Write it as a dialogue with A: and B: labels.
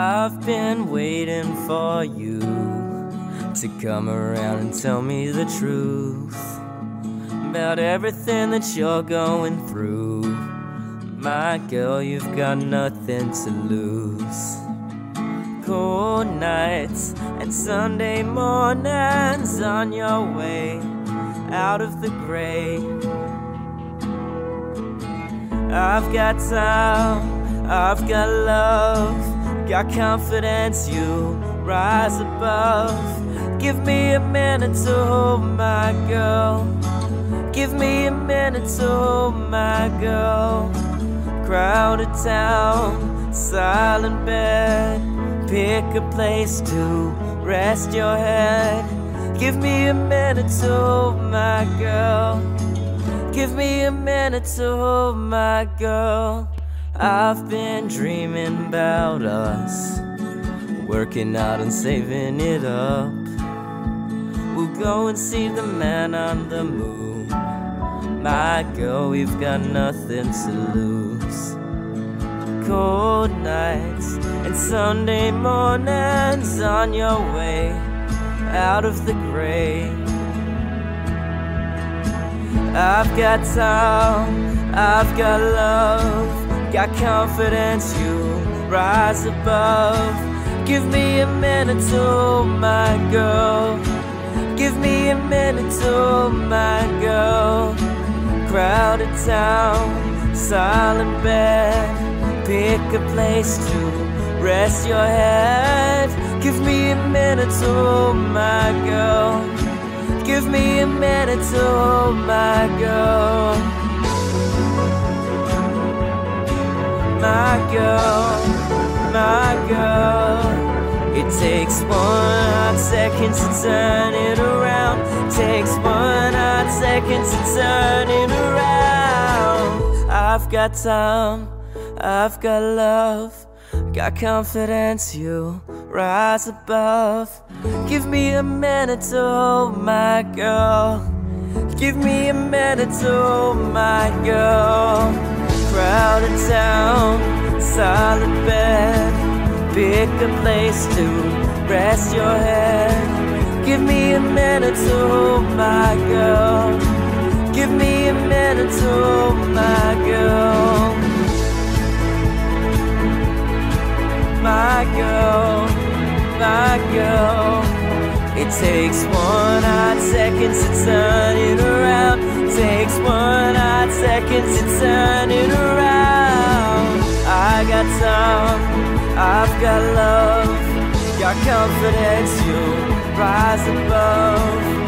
A: I've been waiting for you to come around and tell me the truth about everything that you're going through. My girl, you've got nothing to lose. Cold nights and Sunday mornings on your way out of the gray. I've got time, I've got love, got confidence, you rise above. Give me a minute to hold my girl. Give me a minute to hold my girl. Crowded town, silent bed. Pick a place to rest your head. Give me a minute to hold my girl. Give me a minute to hold my girl. I've been dreaming about us, working out and saving it up. We'll go and see the man on the moon. My girl, we've got nothing to lose. Cold nights and Sunday mornings on your way out of the gray. I've got time, I've got love, got confidence, you rise above. Give me a minute to my girl. Give me a minute to my girl. Crowded town, silent bed. Pick a place to rest your head. Give me a minute to my girl. Give me a minute to my girl. My girl, my girl. It takes one hot second to turn it around. Takes one hot second to turn it around. I've got time, I've got love, got confidence, you rise above. Give me a minute to hold my girl. Give me a minute to hold my girl. Crowded town, silent bed. Pick a place to rest your head. Give me a minute to hold my girl. Give me a minute to hold my girl. My girl, my girl. It takes one hot second to turn it around. Takes one hot second to turn it. Got time. I've got love, got confidence, you rise above.